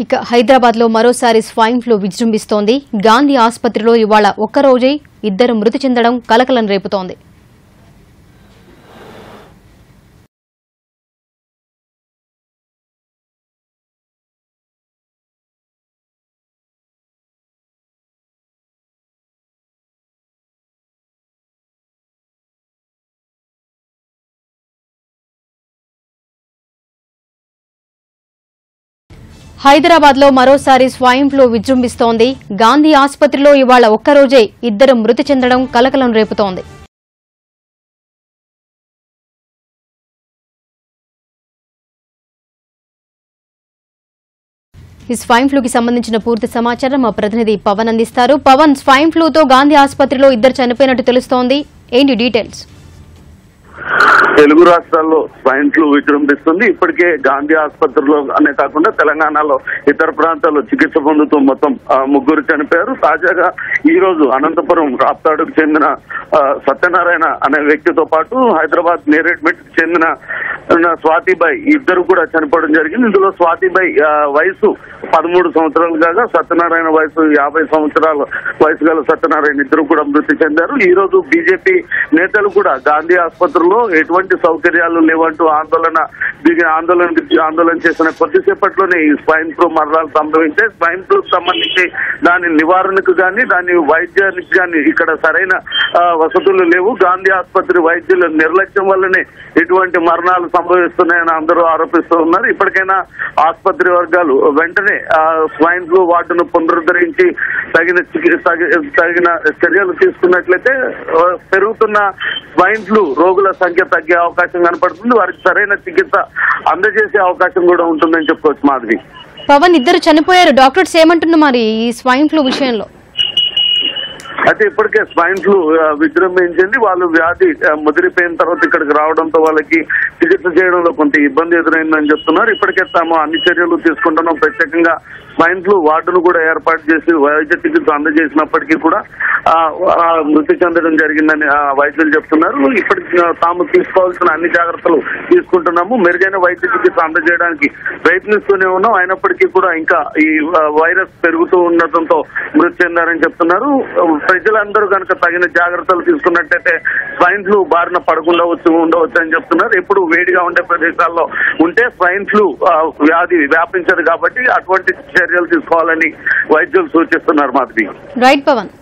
ఇక హైదరాబాద్లో మరోసారి స్వైన్ ఫ్లూ విజృంభిస్తోంది. గాంధీ ఆసుపత్రిలో ఇవాళ ఒక్కరోజే ఇద్దరు మృతి చెందడం కలకలం రేపుతోంది. హైదరాబాద్లో మరోసారి స్వైన్ ఫ్లూ విజృంభిస్తోంది. గాంధీ ఆసుపత్రిలో ఇవాళ ఒక్కరోజే ఇద్దరు మృతి చెందడం కలకలం రేపుతోంది. ఈ స్వైన్ ఫ్లూకి సంబంధించిన పూర్తి సమాచారం మా ప్రతినిధి పవన్ అందిస్తారు. పవన్ స్వైన్ ఫ్లూతో గాంధీ ఆసుపత్రిలో ఇద్దరు చనిపోయినట్టు తెలుస్తోంది. ఏంటి డీటెయిల్స్? తెలుగు రాష్ట్రాల్లో స్వైన్ ఫ్లూ విజృంభిస్తుంది. ఇప్పటికే గాంధీ ఆసుపత్రిలో అనే కాకుండా తెలంగాణలో ఇతర ప్రాంతాల్లో చికిత్స పొందుతూ మొత్తం ముగ్గురు చనిపోయారు. తాజాగా ఈ రోజు అనంతపురం రాప్తాడుకు చెందిన సత్యనారాయణ అనే వ్యక్తితో పాటు హైదరాబాద్ నేరేడ్మెట్ చెందిన స్వాతిబాయి ఇద్దరు కూడా చనిపోవడం జరిగింది. ఇందులో స్వాతిబాయి వయసు పదమూడు సంవత్సరాలు కాగా సత్యనారాయణ వయసు యాభై సంవత్సరాల వయసు గల సత్యనారాయణ ఇద్దరు కూడా మృతి చెందారు. ఈ రోజు బీజేపీ నేతలు కూడా గాంధీ ఆసుపత్రిలో ఎటువంటి సౌకర్యాలు లేవంటూ ఆందోళన ఆందోళన ఆందోళన చేసిన కొద్దిసేపట్లోనే ఈ స్వైన్ ఫ్లూ మరణాలు సంభవించాయి. స్వైన్ ఫ్లూ సంబంధించి దాని నివారణకు గాని దాని వైద్యానికి గాని ఇక్కడ సరైన వసతులు లేవు. గాంధీ ఆసుపత్రి వైద్యుల నిర్లక్ష్యం వల్లనే ఇటువంటి మరణాలు సంభవిస్తున్నాయని అందరూ ఆరోపిస్తూ ఉన్నారు. ఇప్పటికైనా ఆసుపత్రి వర్గాలు వెంటనే స్వైన్ ఫ్లూ వార్డును పునరుద్ధరించి తగిన తగి- తగిన చర్యలు తీసుకున్నట్లయితే పెరుగుతున్న స్వైన్ ఫ్లూ రోగుల సంఖ్య తగ్గే అవకాశం కనపడుతుంది. వారికి సరైన చికిత్స అందజేసే అవకాశం కూడా ఉంటుందని చెప్పుకోవచ్చు మాధవి. పవన్ ఇద్దరు చనిపోయారు. డాక్టర్స్ ఏమంటున్నారు మరి ఈ స్వైన్ ఫ్లూ విషయంలో. అయితే ఇప్పటికే స్వైన్ ఫ్లూ విజృంభించింది. వాళ్ళు వ్యాధి ముదిరిపోయిన తర్వాత ఇక్కడికి రావడంతో వాళ్ళకి చికిత్స చేయడంలో కొంత ఇబ్బంది ఎదురైందని చెప్తున్నారు. ఇప్పటికే తాము అన్ని చర్యలు తీసుకుంటున్నాం. ప్రత్యేకంగా స్వైన్ ఫ్లూ వార్డును కూడా ఏర్పాటు చేసి వైద్య చికిత్స అందజేసినప్పటికీ కూడా మృతి చెందడం జరిగిందని వైద్యులు చెప్తున్నారు. ఇప్పటికి తాము తీసుకోవాల్సిన అన్ని జాగ్రత్తలు తీసుకుంటున్నాము. మెరుగైన వైద్య చికిత్స అందజేయడానికి ప్రయత్నిస్తూనే ఉన్నాం. అయినప్పటికీ కూడా ఇంకా ఈ వైరస్ పెరుగుతూ ఉండటంతో మృతి చెందారని చెప్తున్నారు. ప్రజలందరూ కనుక తగిన జాగ్రత్తలు తీసుకున్నట్టయితే స్వైన్ ఫ్లూ బారిన పడకుండా వచ్చి ఉండవచ్చు అని చెప్తున్నారు. ఎప్పుడు వేడిగా ఉండే ప్రదేశాల్లో ఉంటే స్వైన్ ఫ్లూ వ్యాధి వ్యాపించదు కాబట్టి అటువంటి చర్యలు తీసుకోవాలని వైద్యులు సూచిస్తున్నారు మాధవి. రైట్ పవన్.